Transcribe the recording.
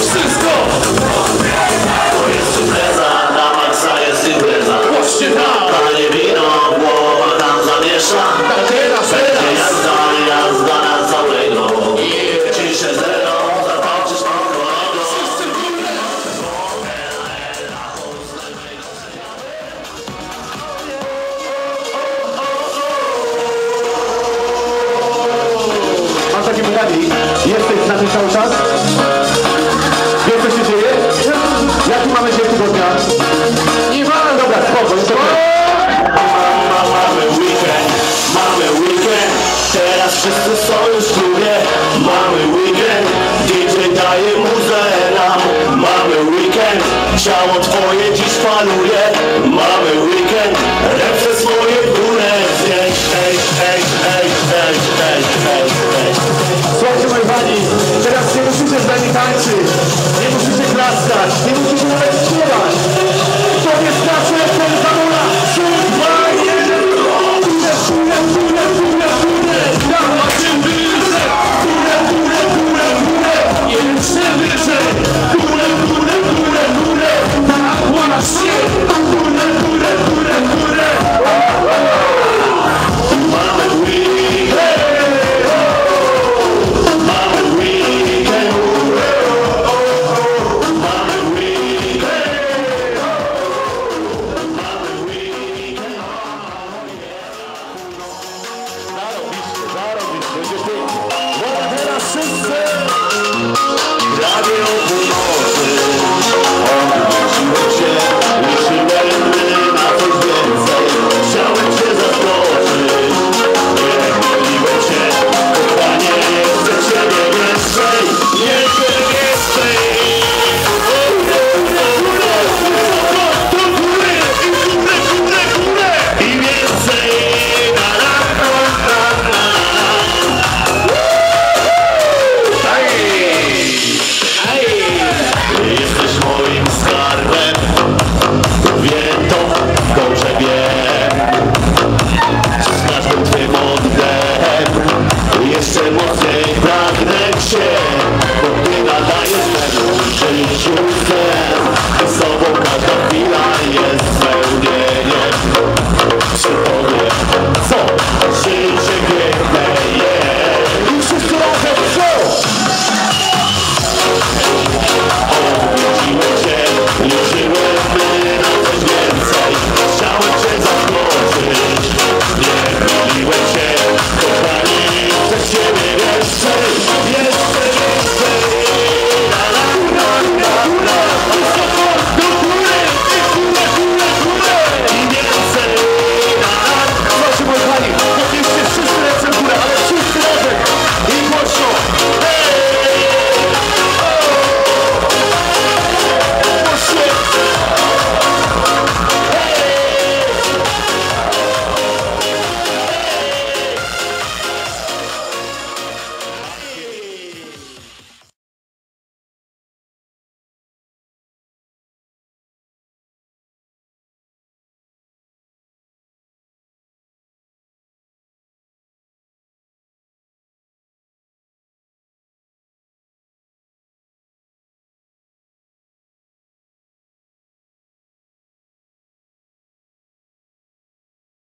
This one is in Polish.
wszystko! To jest impreza, na maksa jest impreza Właśnie tam Panie wino, głowa nam zamiesza. A teraz, teraz. jazda, jazda na całego Ciszę zero, zatoczysz pan. Jesteś z nami cały czas? Się dzieje? Jaki mamy dzień tygodnia? Nie ma, dobra, spoko, jest okej. Ma- Mamy weekend, mamy weekend. Teraz wszyscy są już w klubie. Mamy weekend. DJ daje muzę nam. Mamy weekend. Ciało twoje dziś faluje